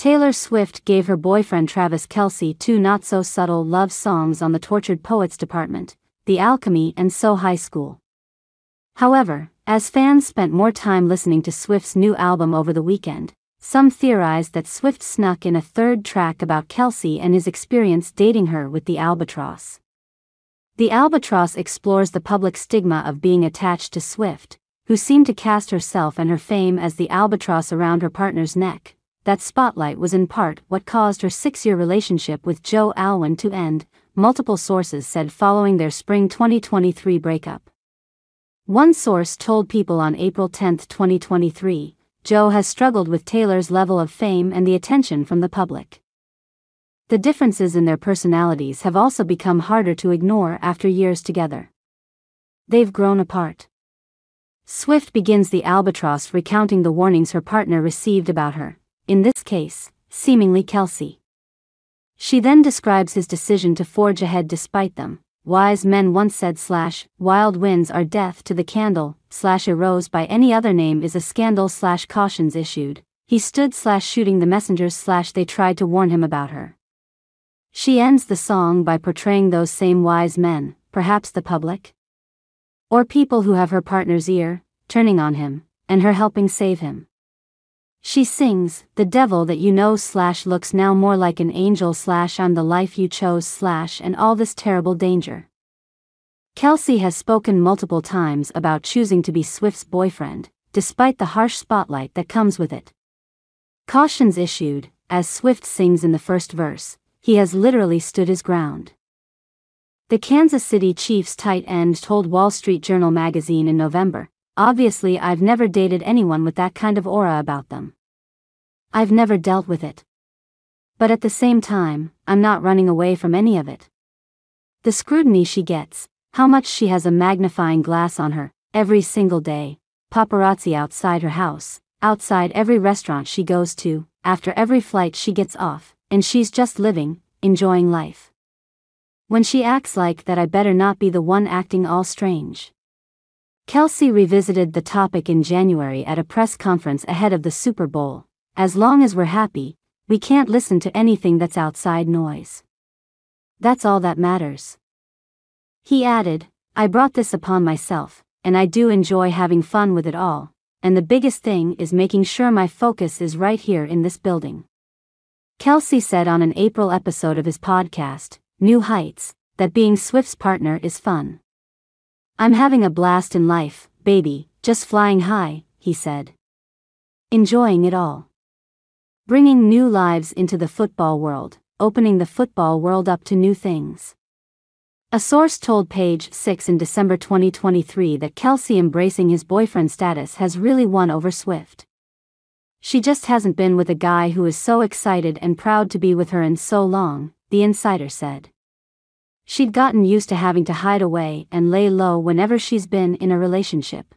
Taylor Swift gave her boyfriend Travis Kelce two not so subtle love songs on the Tortured Poets Department, The Alchemy, and So High School. However, as fans spent more time listening to Swift's new album over the weekend, some theorized that Swift snuck in a third track about Kelce and his experience dating her with the albatross. The albatross explores the public stigma of being attached to Swift, who seemed to cast herself and her fame as the albatross around her partner's neck. That spotlight was in part what caused her six year relationship with Joe Alwyn to end, multiple sources said following their spring 2023 breakup. One source told People on April 10, 2023, Joe has struggled with Taylor's level of fame and the attention from the public. The differences in their personalities have also become harder to ignore after years together. They've grown apart. Swift begins the albatross recounting the warnings her partner received about her, in this case, seemingly Kelce. She then describes his decision to forge ahead despite them. Wise men once said slash, wild winds are death to the candle, slash a rose by any other name is a scandal slash cautions issued. He stood slash shooting the messengers slash they tried to warn him about her. She ends the song by portraying those same wise men, perhaps the public? Or people who have her partner's ear, turning on him, and her helping save him. She sings, The devil that you know slash looks now more like an angel slash I'm the life you chose slash and all this terrible danger. Kelce has spoken multiple times about choosing to be Swift's boyfriend, despite the harsh spotlight that comes with it. Cautions issued, as Swift sings in the first verse, he has literally stood his ground. The Kansas City Chiefs tight end told Wall Street Journal magazine in November, Obviously, I've never dated anyone with that kind of aura about them. I've never dealt with it. But at the same time, I'm not running away from any of it. The scrutiny she gets, how much she has a magnifying glass on her, every single day, paparazzi outside her house, outside every restaurant she goes to, after every flight she gets off, and she's just living, enjoying life. When she acts like that, I better not be the one acting all strange. Kelce revisited the topic in January at a press conference ahead of the Super Bowl. As long as we're happy, we can't listen to anything that's outside noise. That's all that matters. He added, I brought this upon myself, and I do enjoy having fun with it all, and the biggest thing is making sure my focus is right here in this building. Kelce said on an April episode of his podcast, New Heights, that being Swift's partner is fun. I'm having a blast in life, baby, just flying high, he said. Enjoying it all. Bringing new lives into the football world, opening the football world up to new things. A source told Page 6 in December 2023 that Kelce embracing his boyfriend status has really won over Swift. She just hasn't been with a guy who is so excited and proud to be with her in so long, the insider said. She'd gotten used to having to hide away and lay low whenever she's been in a relationship.